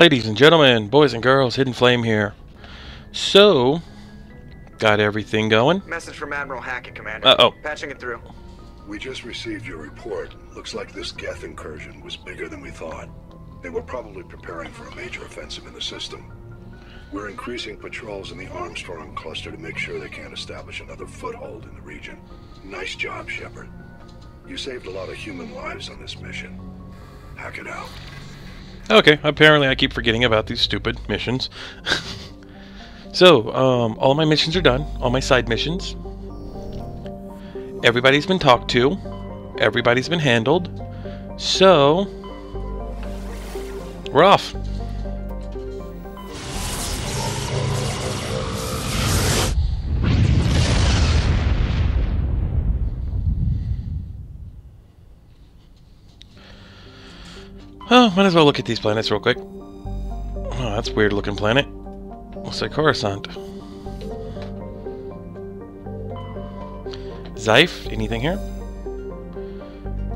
Ladies and gentlemen, boys and girls, Hidden Flame here. So, got everything going. Message from Admiral Hackett, Commander. Uh-oh. Patching it through. We just received your report. Looks like this Geth incursion was bigger than we thought. They were probably preparing for a major offensive in the system. We're increasing patrols in the Armstrong cluster to make sure they can't establish another foothold in the region. Nice job, Shepard. You saved a lot of human lives on this mission. Hackett out. Okay, apparently I keep forgetting about these stupid missions. so, um, all my missions are done. All my side missions. Everybody's been talked to. Everybody's been handled. So, we're off. Oh, might as well look at these planets real quick. Oh, that's weird looking planet. Looks like Coruscant. Zyph, anything here?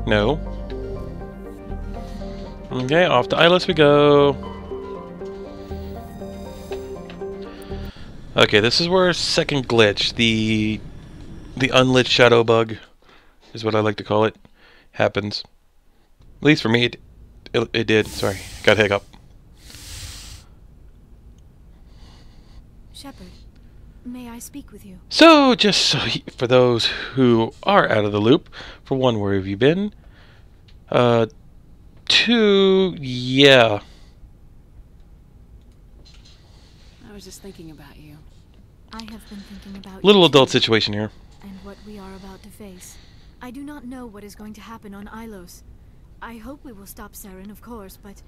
No. Okay, off to Ilos we go. Okay, this is where second glitch, the the unlit shadow bug, is what I like to call it, happens. At least for me, it, it, it did. Sorry, got a hiccup. Shepard, may I speak with you? So, just so for those who are out of the loop, for one, where have you been? Uh, two, yeah. I was just thinking about you. I have been thinking about Little adult situation here. and what we are about to face. I do not know what is going to happen on Ilos. I hope we will stop Saren, of course, but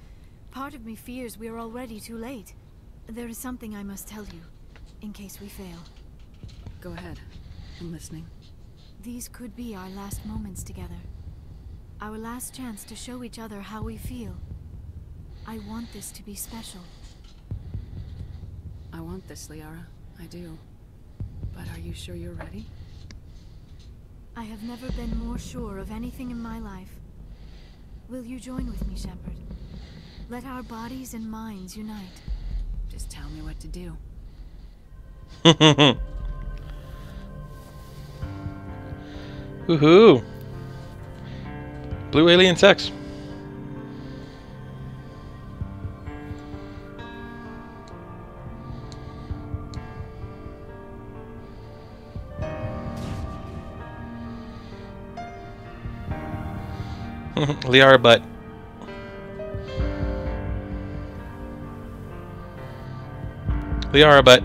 part of me fears we are already too late. There is something I must tell you, in case we fail. Go ahead. I'm listening. These could be our last moments together. Our last chance to show each other how we feel. I want this to be special. I want this, Liara. I do. But are you sure you're ready? I have never been more sure of anything in my life. Will you join with me, Shepard? Let our bodies and minds unite. Just tell me what to do. Woohoo! Blue alien sex. Liara butt. Liara butt.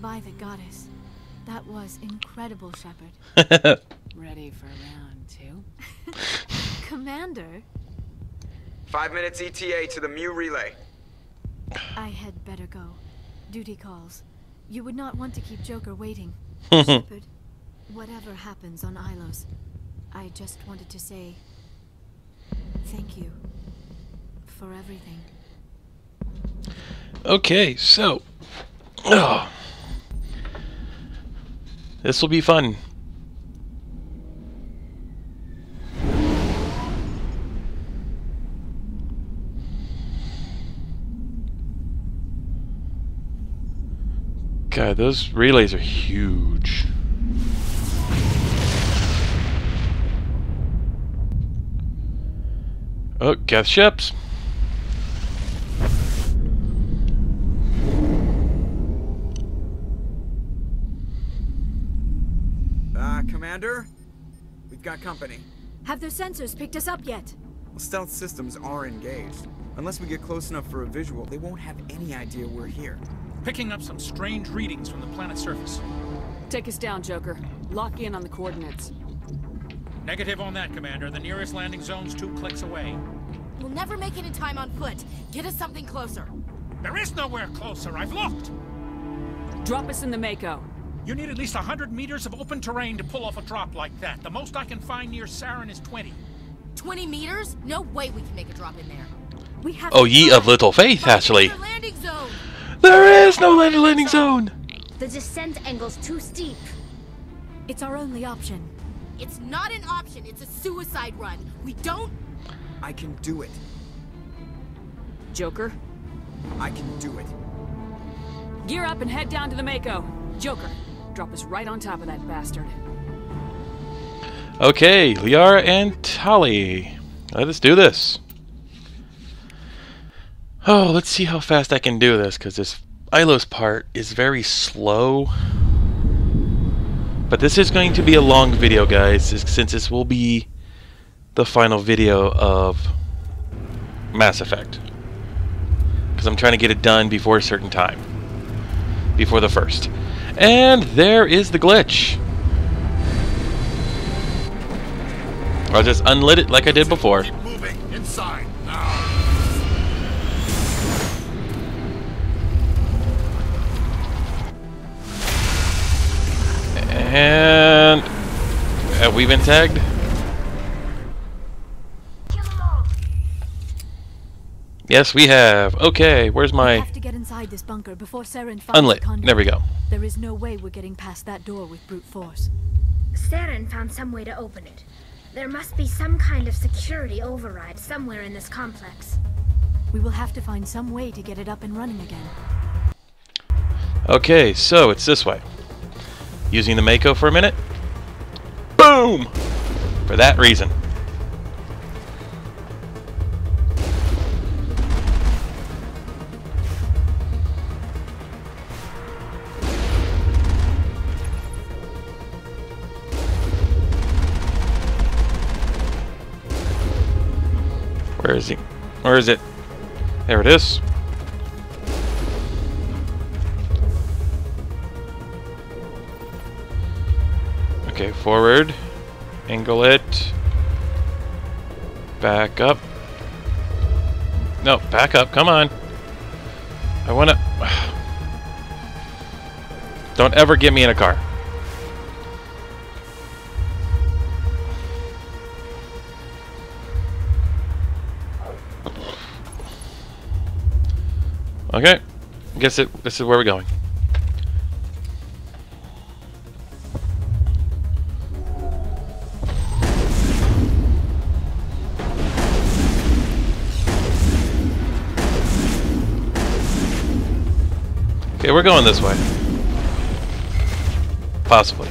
By the goddess. That was incredible, Shepard. Ready for round two? Commander, Five minutes ETA to the Mu relay. I had better go. Duty calls. You would not want to keep Joker waiting. Shepard, whatever happens on Ilos, I just wanted to say thank you for everything. Okay, so. Oh. This will be fun. God, those relays are huge. Oh, Geth ships. Uh, Commander? We've got company. Have their sensors picked us up yet? Well, stealth systems are engaged. Unless we get close enough for a visual, they won't have any idea we're here. Picking up some strange readings from the planet's surface. Take us down, Joker. Lock in on the coordinates. Negative on that, Commander. The nearest landing zone's two clicks away. We'll never make it in time on foot. Get us something closer. There is nowhere closer. I've looked. Drop us in the Mako. You need at least 100 meters of open terrain to pull off a drop like that. The most I can find near Saren is 20. 20 meters? No way we can make a drop in there. We have Oh, ye of little faith, Find actually. landing zone. There is no landing landing zone. The descent angle's too steep. It's our only option. It's not an option. It's a suicide run. We don't. I can do it. Joker, I can do it. gear up and head down to the Mako. Joker, drop us right on top of that bastard. Okay, Liara and Tali. Let us do this. Oh, let's see how fast I can do this, because this Ilos part is very slow. But this is going to be a long video, guys, since this will be the final video of Mass Effect. Because I'm trying to get it done before a certain time. Before the first. And there is the glitch. I'll just unlit it like I did before. Have we been tagged? Yes, we have. Okay, where's We my have to get inside this bunker before Saren finds unlit? the conduit. There we go. There is no way we're getting past that door with brute force. Saren found some way to open it. There must be some kind of security override somewhere in this complex. We will have to find some way to get it up and running again. Okay, so it's this way. Using the Mako for a minute. Boom! For that reason. Where is he? Where is it? There it is. Forward. Angle it. Back up. No, back up. Come on. I want to... Don't ever get me in a car. Okay. Guess it. This is where we're going. Okay, we're going this way. Possibly.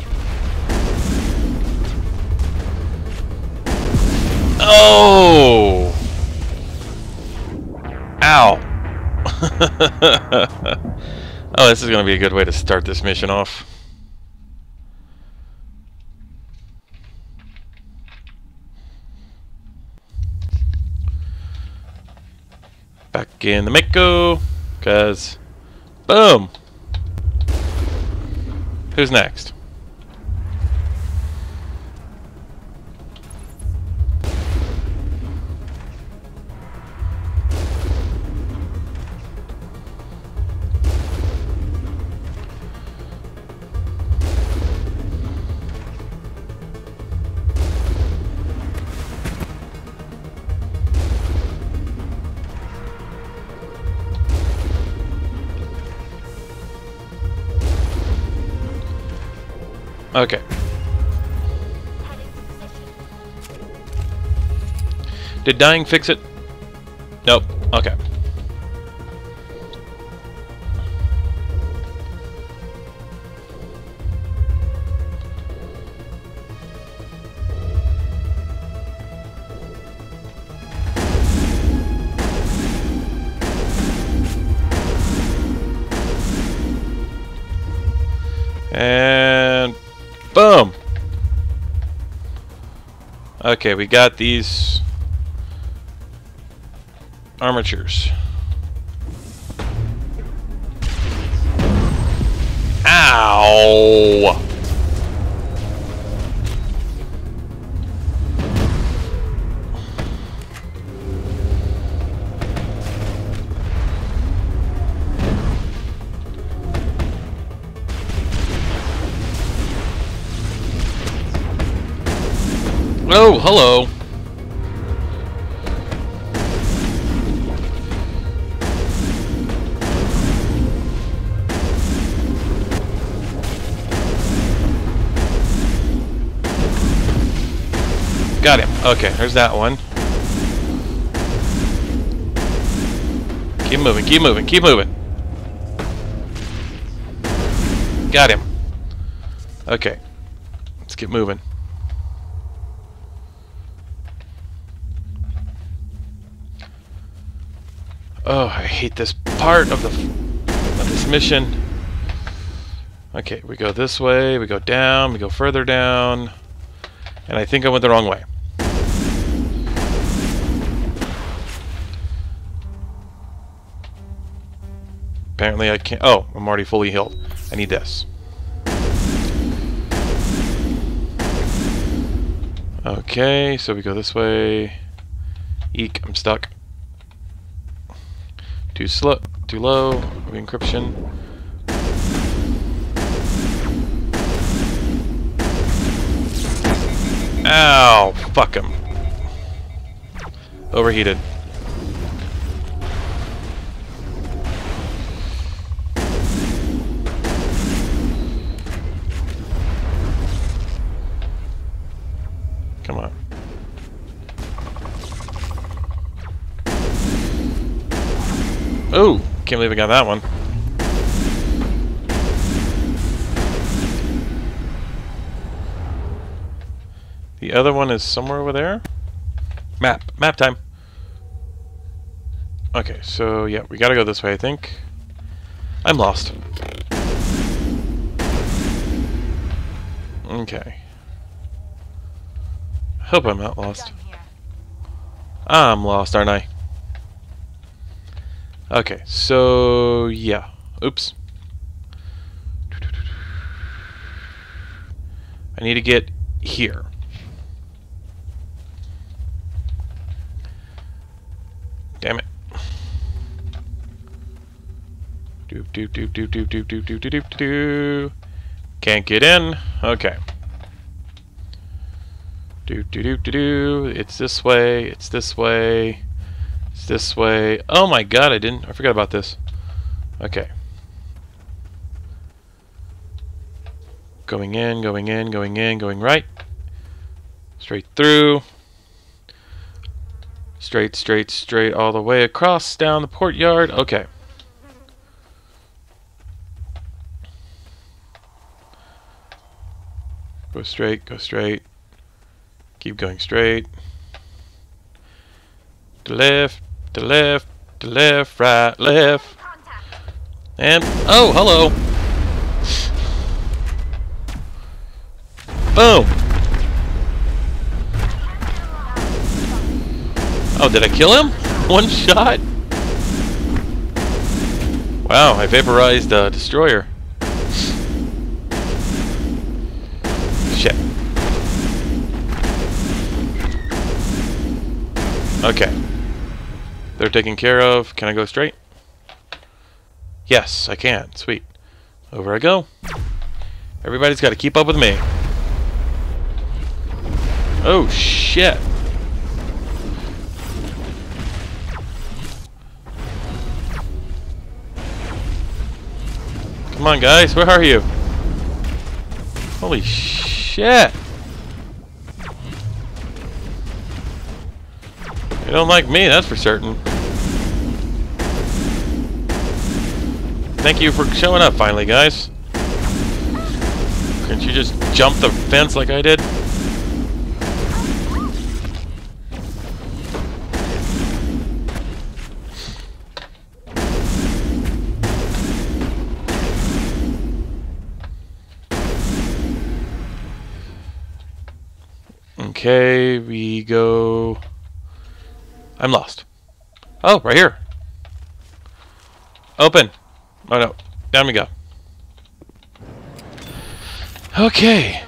Oh! Ow! oh, this is going to be a good way to start this mission off. Back in the Mako, because boom. Who's next? Okay. Did dying fix it? Nope. Okay, we got these armatures. Oh, hello. Got him. Okay, there's that one. Keep moving, keep moving, keep moving. Got him. Okay. Let's get moving. Oh, I hate this part of the of this mission. Okay, we go this way, we go down, we go further down, and I think I went the wrong way. Apparently I can't... Oh, I'm already fully healed. I need this. Okay, so we go this way. Eek, I'm stuck. Too slow, too low. Encryption. Ow! Fuck him. Overheated. Can't believe I got that one. The other one is somewhere over there? Map. Map time. Okay, so yeah, we gotta go this way, I think. I'm lost. Okay. Hope I'm not lost. I'm lost, aren't I? Okay, so yeah. Oops. I need to get here. Damn it. Doop doop doop doop doop doop doop doop doop doop. Can't get in. Okay. Do do do do do. It's this way. It's this way. It's this way. Oh my god, I didn't. I forgot about this. Okay. Going in, going in, going in, going right. Straight through. Straight, straight, straight all the way across down the port yard. Okay. Go straight, go straight. Keep going straight. To left, to left, to left, right, left. And, oh, hello. Boom. Oh, did I kill him? One shot? Wow, I vaporized a destroyer. Shit. Okay. They're taken care of. Can I go straight? Yes, I can. Sweet. Over I go. Everybody's got to keep up with me. Oh, shit. Come on, guys. Where are you? Holy shit. They don't like me, that's for certain. Thank you for showing up finally, guys. Couldn't you just jump the fence like I did? Okay, we go... I'm lost. Oh, right here. Open. Oh no, down we go. Okay.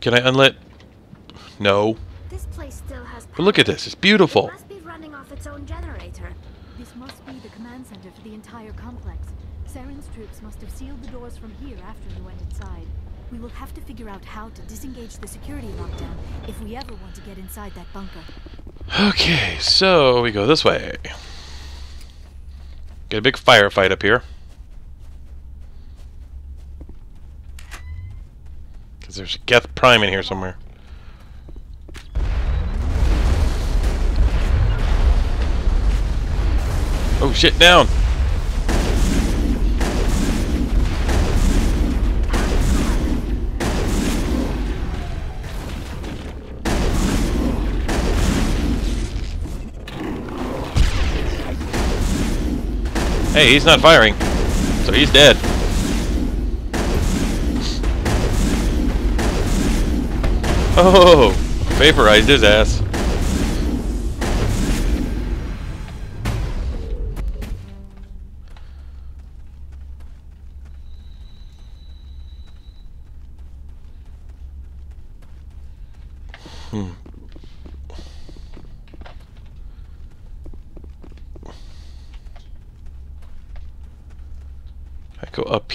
Can I unlit? No. This place still has But look at this, it's beautiful. It must be running off its own generator. This must be the command center for the entire complex. Must have sealed the doors from here after we went inside. We will have to figure out how to disengage the security lockdown if we ever want to get inside that bunker. Okay, so we go this way. Get a big firefight up here. Because there's a Geth Prime in here somewhere. Oh shit, down! Hey, he's not firing. So he's dead. Oh, vaporized his ass.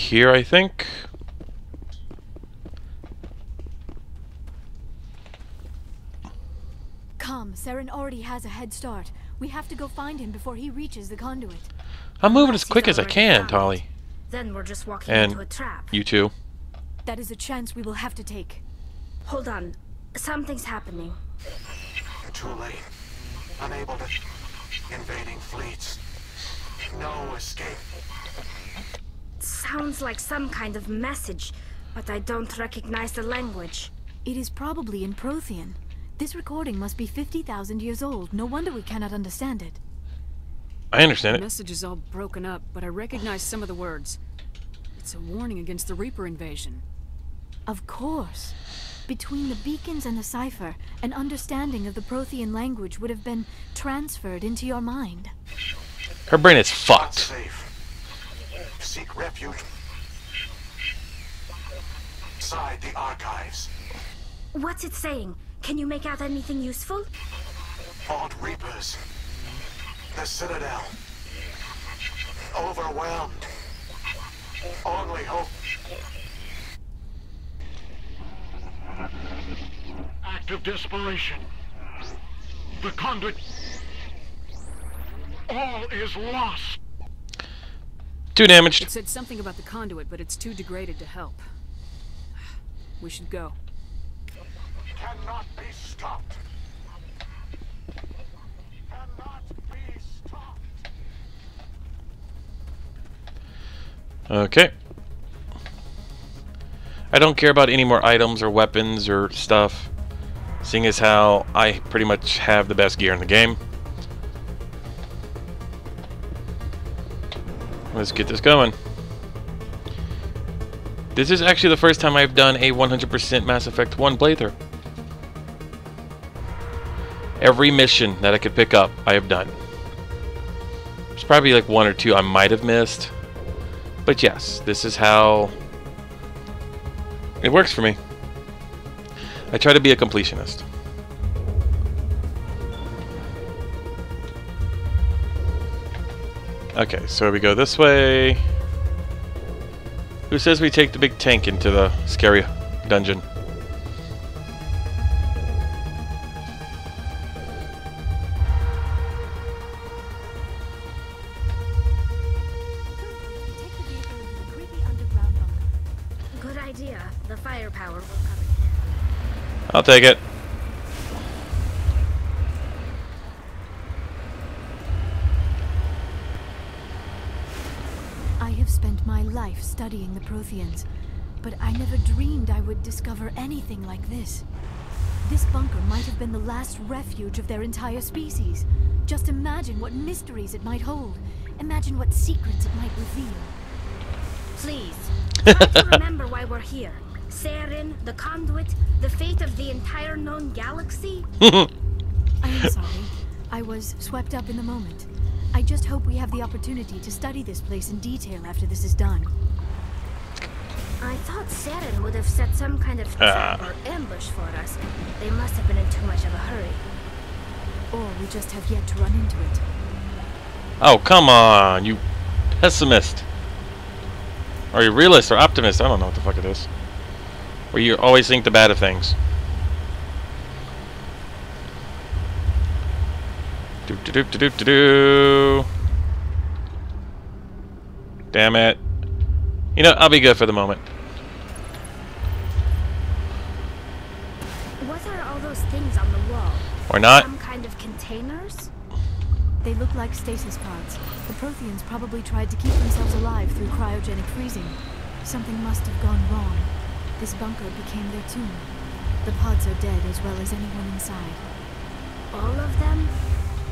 Here, I think. Come, Saren already has a head start. We have to go find him before he reaches the conduit. I'm moving as quick as I can, found. Tali. Then we're just walking And into a trap. You too. That is a chance we will have to take. Hold on. Something's happening. Too late. Unable to... Invading fleets. No escape. Sounds like some kind of message, but I don't recognize the language. It is probably in Prothean. This recording must be 50,000 years old. No wonder we cannot understand it. I understand it. The it. message is all broken up, but I recognize some of the words. It's a warning against the Reaper invasion. Of course. Between the beacons and the cipher, an understanding of the Prothean language would have been transferred into your mind. Her brain is fucked. safe. Seek refuge. Inside the archives. What's it saying? Can you make out anything useful? Vault Reapers. The Citadel. Overwhelmed. Only hope. Act of desperation. The conduit. All is lost. Too damaged. It said something about the conduit, but it's too degraded to help. We should go. Cannot be stopped. Cannot be stopped. Okay. I don't care about any more items or weapons or stuff, seeing as how I pretty much have the best gear in the game. Let's get this going. This is actually the first time I've done a 100% Mass Effect 1 playthrough. Every mission that I could pick up, I have done. There's probably like one or two I might have missed. But yes, this is how it works for me. I try to be a completionist. Okay, so we go this way. Who says we take the big tank into the scary dungeon? I'll take vehicle into the creepy underground bunker. Good idea. The firepower will come in handy. I'll take it. I have spent my life studying the Protheans, but I never dreamed I would discover anything like this. This bunker might have been the last refuge of their entire species. Just imagine what mysteries it might hold. Imagine what secrets it might reveal. Please, try to remember why we're here. Saren, the conduit, the fate of the entire known galaxy. I am sorry. I was swept up in the moment. I just hope we have the opportunity to study this place in detail after this is done. I thought Saren would have set some kind of trap Ah. or ambush for us. They must have been in too much of a hurry. Or we just have yet to run into it. Oh, come on, you pessimist. Or you realist or optimist, I don't know what the fuck it is. Where you always think the bad of things. Doop doop doop doop doop. Damn it. You know, I'll be good for the moment. What are all those things on the wall? Or not. Some kind of containers? They look like stasis pods. The Protheans probably tried to keep themselves alive through cryogenic freezing. Something must have gone wrong. This bunker became their tomb. The pods are dead as well as anyone inside. All of them?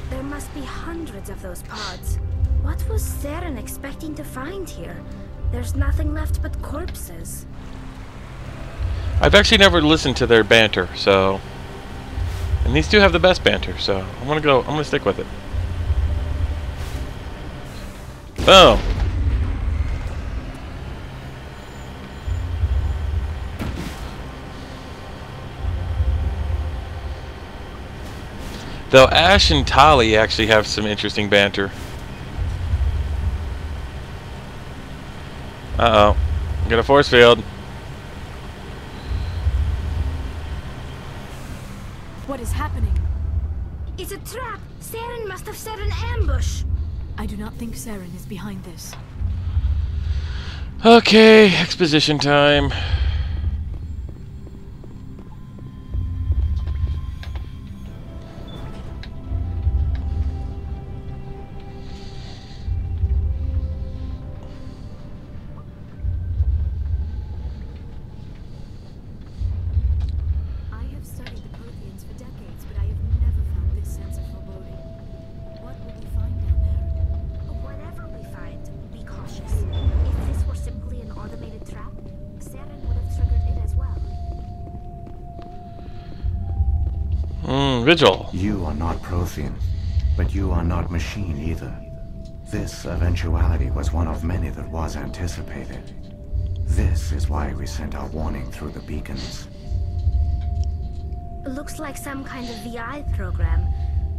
There must be hundreds of those pods. What was Saren expecting to find here? There's nothing left but corpses. I've actually never listened to their banter, so... And these two have the best banter, so I'm gonna go, I'm gonna stick with it. Boom! Though Ash and Tali actually have some interesting banter. Uh-oh. Got a force field. What is happening? It's a trap! Saren must have set an ambush! I do not think Saren is behind this. Okay, exposition time. Vigil. You are not Prothean, but you are not machine either. This eventuality was one of many that was anticipated. This is why we sent our warning through the beacons. Looks like some kind of VI program.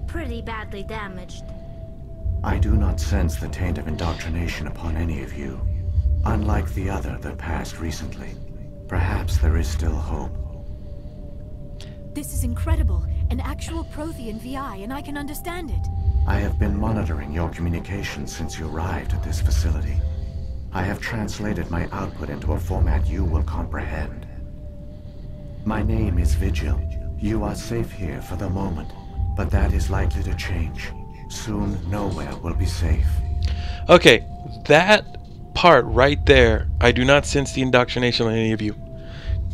Pretty badly damaged. I do not sense the taint of indoctrination upon any of you, unlike the other that passed recently. Perhaps there is still hope. This is incredible. An actual Prothean VI, and I can understand it. I have been monitoring your communications since you arrived at this facility. I have translated my output into a format you will comprehend. My name is Vigil. You are safe here for the moment, but that is likely to change. Soon, nowhere will be safe. Okay, that part right there, I do not sense the indoctrination on any of you.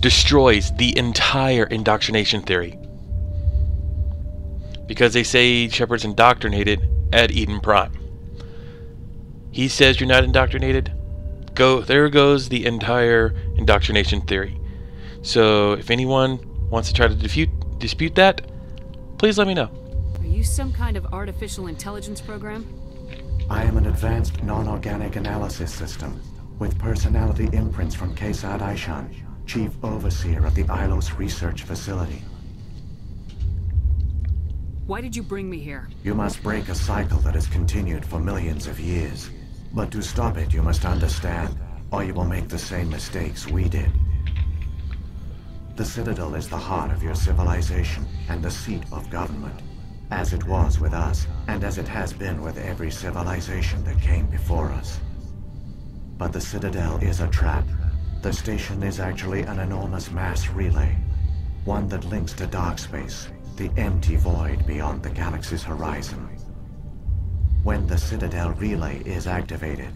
Destroys the entire indoctrination theory. Because they say Shepard's indoctrinated at Eden Prime. He says you're not indoctrinated. Go there goes the entire indoctrination theory. So if anyone wants to try to dispute dispute that, please let me know. Are you some kind of artificial intelligence program? I am an advanced non-organic analysis system with personality imprints from Kesad Aishan, Chief Overseer of the Ilos Research Facility. Why did you bring me here? You must break a cycle that has continued for millions of years. But to stop it, you must understand, or you will make the same mistakes we did. The Citadel is the heart of your civilization and the seat of government, as it was with us, and as it has been with every civilization that came before us. But the Citadel is a trap. The station is actually an enormous mass relay, one that links to dark space, the empty void beyond the galaxy's horizon. When the Citadel relay is activated,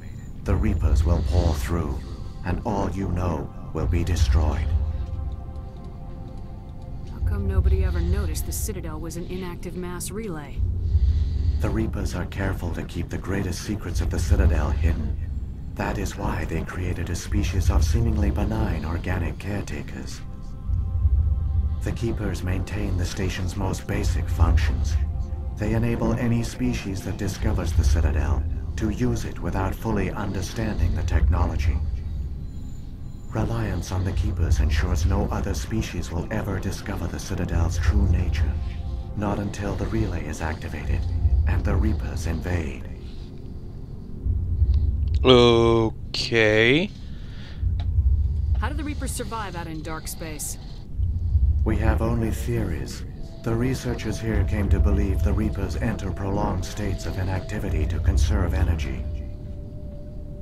the Reapers will pour through, and all you know will be destroyed. How come nobody ever noticed the Citadel was an inactive mass relay? The Reapers are careful to keep the greatest secrets of the Citadel hidden. That is why they created a species of seemingly benign organic caretakers. The Keepers maintain the station's most basic functions. They enable any species that discovers the Citadel to use it without fully understanding the technology. Reliance on the Keepers ensures no other species will ever discover the Citadel's true nature. Not until the relay is activated and the Reapers invade. Okay. How do the Reapers survive out in dark space? We have only theories. The researchers here came to believe the Reapers enter prolonged states of inactivity to conserve energy.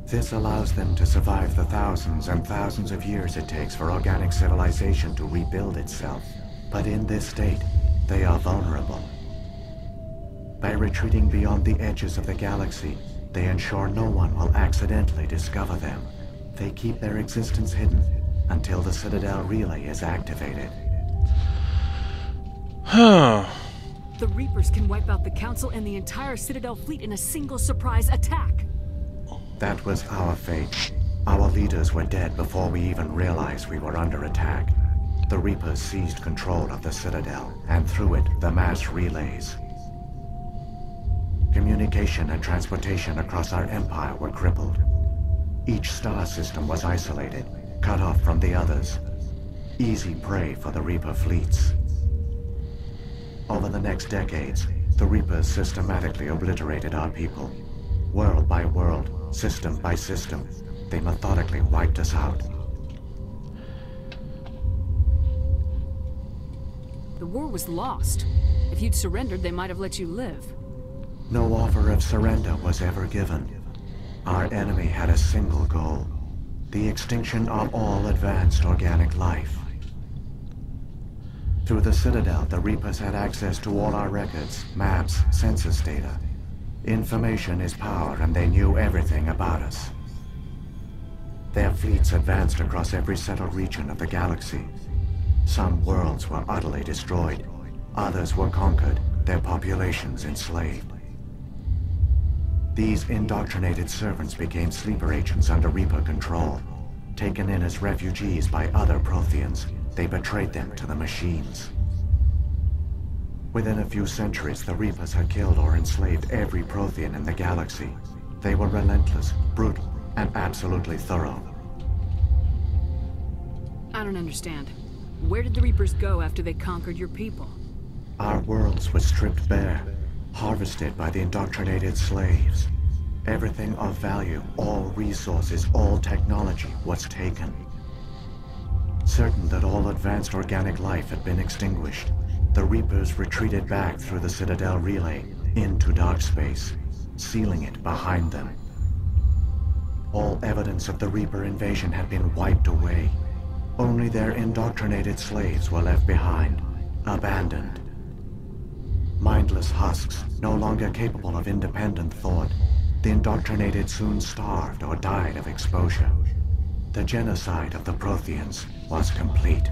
This allows them to survive the thousands and thousands of years it takes for organic civilization to rebuild itself. But in this state, they are vulnerable. By retreating beyond the edges of the galaxy, they ensure no one will accidentally discover them. They keep their existence hidden until the Citadel relay is activated. The Reapers can wipe out the Council and the entire Citadel fleet in a single surprise attack. That was our fate. Our leaders were dead before we even realized we were under attack. The Reapers seized control of the Citadel, and through it, the mass relays. Communication and transportation across our empire were crippled. Each star system was isolated, cut off from the others. Easy prey for the Reaper fleets. Over the next decades, the Reapers systematically obliterated our people. World by world, system by system, they methodically wiped us out. The war was lost. If you'd surrendered, they might have let you live. No offer of surrender was ever given. Our enemy had a single goal. The extinction of all advanced organic life. Through the Citadel, the Reapers had access to all our records, maps, census data. Information is power, and they knew everything about us. Their fleets advanced across every settled region of the galaxy. Some worlds were utterly destroyed. Others were conquered, their populations enslaved. These indoctrinated servants became sleeper agents under Reaper control. Taken in as refugees by other Protheans, they betrayed them to the machines. Within a few centuries, the Reapers had killed or enslaved every Prothean in the galaxy. They were relentless, brutal, and absolutely thorough. I don't understand. Where did the Reapers go after they conquered your people? Our worlds were stripped bare, harvested by the indoctrinated slaves. Everything of value, all resources, all technology was taken. Certain that all advanced organic life had been extinguished, the Reapers retreated back through the Citadel relay into dark space, sealing it behind them. All evidence of the Reaper invasion had been wiped away. Only their indoctrinated slaves were left behind, abandoned. Mindless husks, no longer capable of independent thought, the indoctrinated soon starved or died of exposure. The genocide of the Protheans was complete.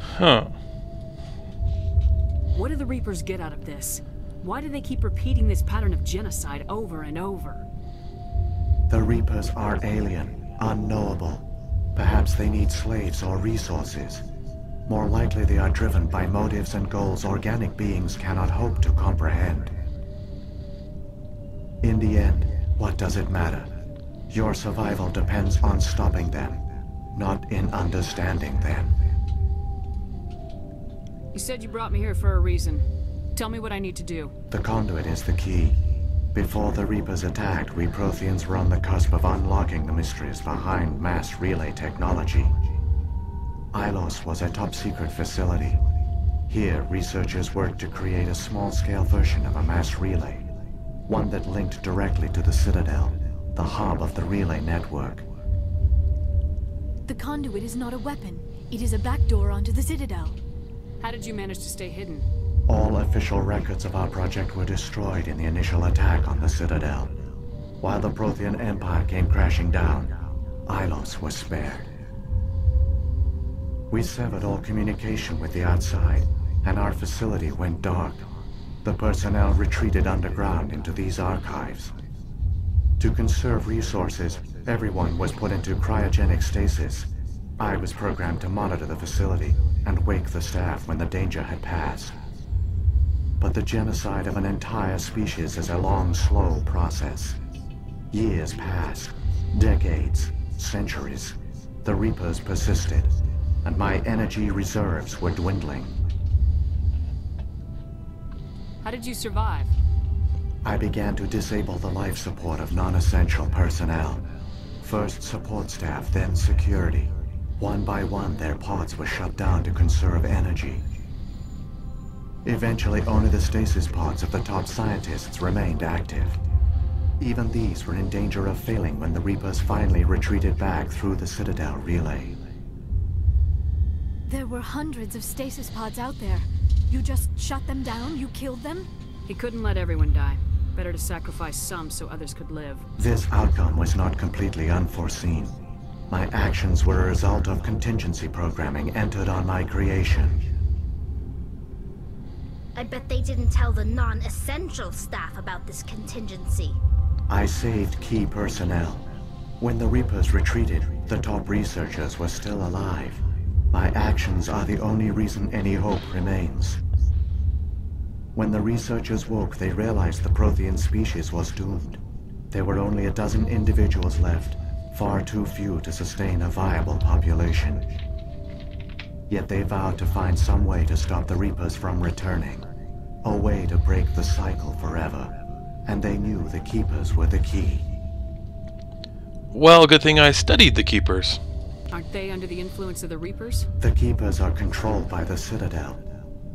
Huh. What do the Reapers get out of this? Why do they keep repeating this pattern of genocide over and over? The Reapers are alien, unknowable. Perhaps they need slaves or resources. More likely they are driven by motives and goals organic beings cannot hope to comprehend. In the end, what does it matter? Your survival depends on stopping them, not in understanding them. You said you brought me here for a reason. Tell me what I need to do. The conduit is the key. Before the Reapers attacked, we Protheans were on the cusp of unlocking the mysteries behind mass relay technology. Ilos was a top-secret facility. Here, researchers worked to create a small-scale version of a mass relay. One that linked directly to the Citadel, the hub of the relay network. The conduit is not a weapon. It is a backdoor onto the Citadel. How did you manage to stay hidden? All official records of our project were destroyed in the initial attack on the Citadel. While the Prothean Empire came crashing down, Ilos was spared. We severed all communication with the outside, and our facility went dark. The personnel retreated underground into these archives. To conserve resources, everyone was put into cryogenic stasis. I was programmed to monitor the facility and wake the staff when the danger had passed. But the genocide of an entire species is a long, slow process. Years passed, decades, centuries. The Reapers persisted, and my energy reserves were dwindling. How did you survive? I began to disable the life support of non-essential personnel. First support staff, then security. One by one, their pods were shut down to conserve energy. Eventually, only the stasis pods of the top scientists remained active. Even these were in danger of failing when the Reapers finally retreated back through the Citadel relay. There were hundreds of stasis pods out there. You just shut them down? You killed them? He couldn't let everyone die. Better to sacrifice some so others could live. This outcome was not completely unforeseen. My actions were a result of contingency programming entered on my creation. I bet they didn't tell the non-essential staff about this contingency. I saved key personnel. When the Reapers retreated, the top researchers were still alive. My actions are the only reason any hope remains. When the researchers woke, they realized the Prothean species was doomed. There were only a dozen individuals left, far too few to sustain a viable population. Yet they vowed to find some way to stop the Reapers from returning. A way to break the cycle forever. And they knew the Keepers were the key. Well, good thing I studied the Keepers. Aren't they under the influence of the Reapers? The Keepers are controlled by the Citadel.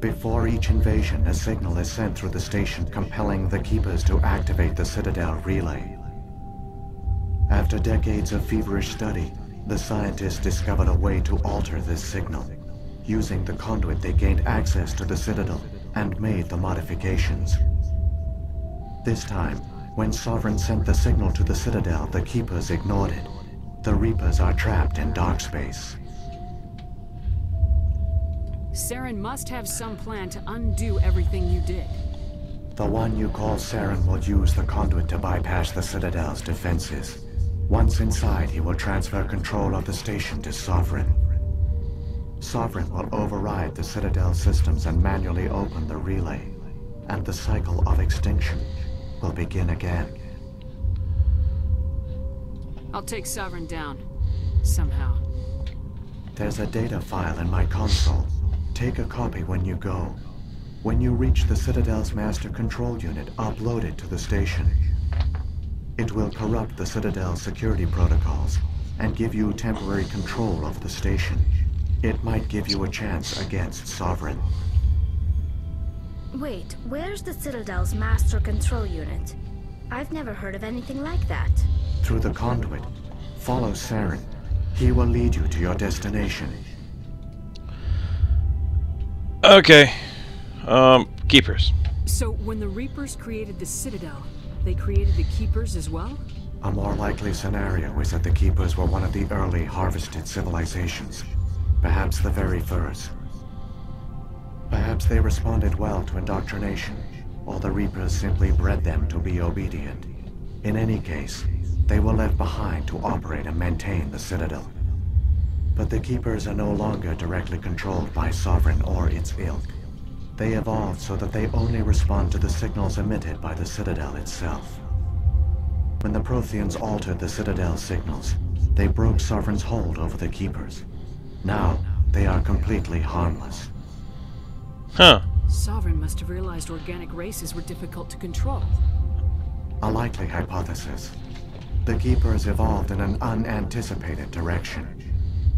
Before each invasion, a signal is sent through the station compelling the Keepers to activate the Citadel relay. After decades of feverish study, the scientists discovered a way to alter this signal. Using the conduit, they gained access to the Citadel and made the modifications. This time, when Sovereign sent the signal to the Citadel, the Keepers ignored it. The Reapers are trapped in dark space. Saren must have some plan to undo everything you did. The one you call Saren will use the conduit to bypass the Citadel's defenses. Once inside, he will transfer control of the station to Sovereign. Sovereign will override the Citadel systems and manually open the relay. And the cycle of extinction will begin again. I'll take Sovereign down. Somehow. There's a data file in my console. Take a copy when you go. When you reach the Citadel's master control unit, upload it to the station. It will corrupt the Citadel's security protocols and give you temporary control of the station. It might give you a chance against Sovereign. Wait, where's the Citadel's master control unit? I've never heard of anything like that. Through the conduit, follow Saren. He will lead you to your destination. Okay. Um, Keepers. So, when the Reapers created the Citadel, they created the Keepers as well? A more likely scenario is that the Keepers were one of the early harvested civilizations. Perhaps the very first. Perhaps they responded well to indoctrination, or the Reapers simply bred them to be obedient. In any case, they were left behind to operate and maintain the Citadel. But the Keepers are no longer directly controlled by Sovereign or its ilk. They evolved so that they only respond to the signals emitted by the Citadel itself. When the Protheans altered the Citadel's signals, they broke Sovereign's hold over the Keepers. Now, they are completely harmless. Huh. Sovereign must have realized organic races were difficult to control. A likely hypothesis. The Keepers evolved in an unanticipated direction.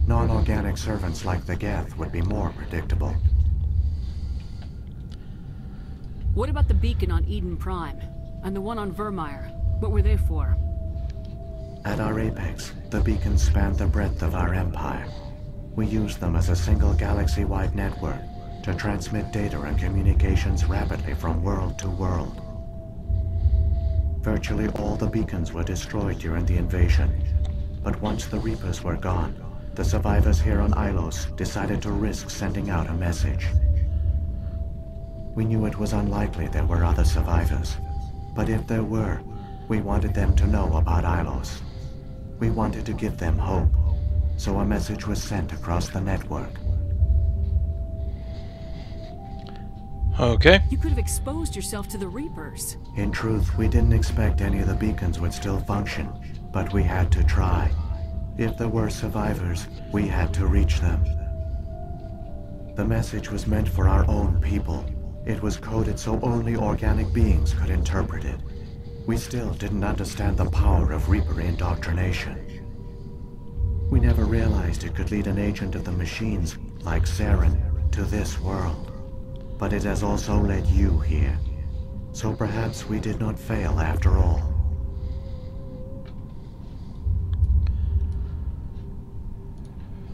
Non-organic servants like the Geth would be more predictable. What about the beacon on Eden Prime? And the one on Virmire? What were they for? At our apex, the beacons spanned the breadth of our empire. We used them as a single galaxy-wide network to transmit data and communications rapidly from world to world. Virtually all the beacons were destroyed during the invasion, but once the Reapers were gone, the survivors here on Ilos decided to risk sending out a message. We knew it was unlikely there were other survivors, but if there were, we wanted them to know about Ilos. We wanted to give them hope, so a message was sent across the network. Okay. You could have exposed yourself to the Reapers. In truth, we didn't expect any of the beacons would still function, but we had to try. If there were survivors, we had to reach them. The message was meant for our own people. It was coded so only organic beings could interpret it. We still didn't understand the power of Reaper indoctrination. We never realized it could lead an agent of the machines, like Saren, to this world. But it has also led you here. So perhaps we did not fail after all.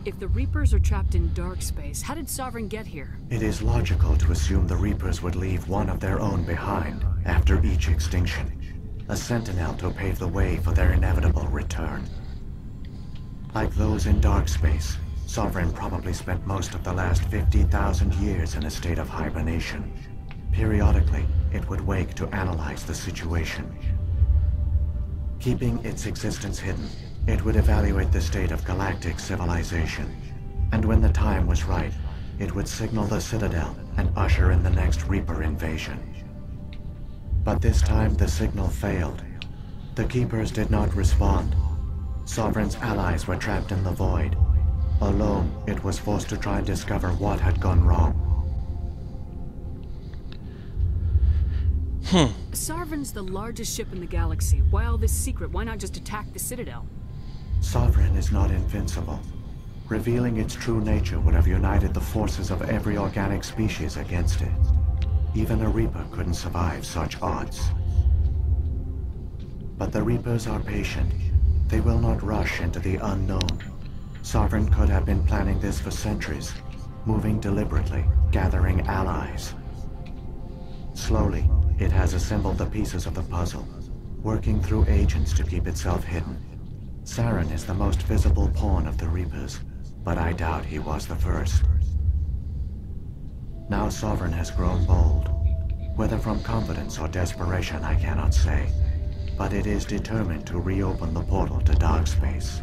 If the Reapers are trapped in dark space, how did Sovereign get here? It is logical to assume the Reapers would leave one of their own behind after each extinction. A sentinel to pave the way for their inevitable return. Like those in dark space, Sovereign probably spent most of the last 50,000 years in a state of hibernation. Periodically, it would wake to analyze the situation. Keeping its existence hidden, it would evaluate the state of galactic civilization. And when the time was right, it would signal the Citadel and usher in the next Reaper invasion. But this time the signal failed. The Keepers did not respond. Sovereign's allies were trapped in the void. Alone, it was forced to try and discover what had gone wrong. Hmm. Sovereign's the largest ship in the galaxy. Why all this secret? Why not just attack the Citadel? Sovereign is not invincible. Revealing its true nature would have united the forces of every organic species against it. Even a Reaper couldn't survive such odds. But the Reapers are patient. They will not rush into the unknown. Sovereign could have been planning this for centuries, moving deliberately, gathering allies. Slowly, it has assembled the pieces of the puzzle, working through agents to keep itself hidden. Saren is the most visible pawn of the Reapers, but I doubt he was the first. Now Sovereign has grown bold. Whether from confidence or desperation, I cannot say. But it is determined to reopen the portal to dark space.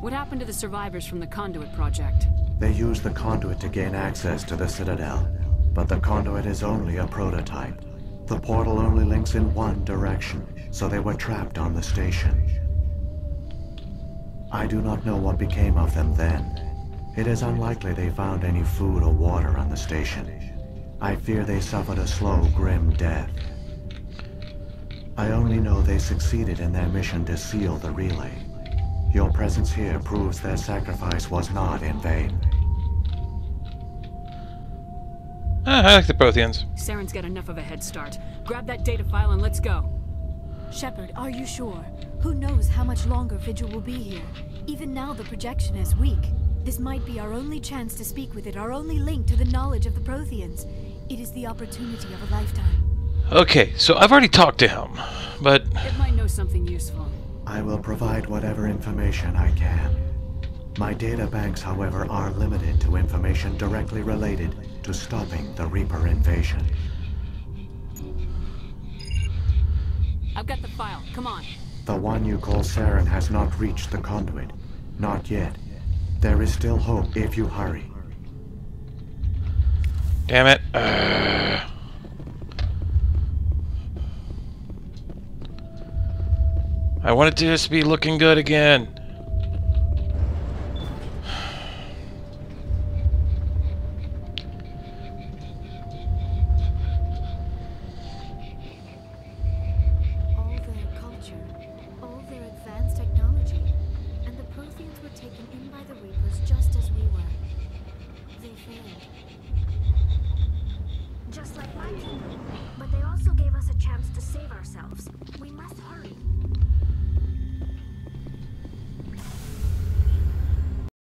What happened to the survivors from the Conduit Project? They used the conduit to gain access to the Citadel, but the conduit is only a prototype. The portal only links in one direction, so they were trapped on the station. I do not know what became of them then. It is unlikely they found any food or water on the station. I fear they suffered a slow, grim death. I only know they succeeded in their mission to seal the relay. Your presence here proves their sacrifice was not in vain. I like the Protheans. Saren's got enough of a head start. Grab that data file and let's go. Shepard, are you sure? Who knows how much longer Vigil will be here? Even now the projection is weak. This might be our only chance to speak with it, our only link to the knowledge of the Protheans. It is the opportunity of a lifetime. Okay, so I've already talked to him, but... It might know something useful. I will provide whatever information I can. My data banks, however, are limited to information directly related to stopping the Reaper invasion. I've got the file. Come on. The one you call Saren has not reached the conduit. Not yet. There is still hope if you hurry. Damn it. Uh... I want it to just be looking good again.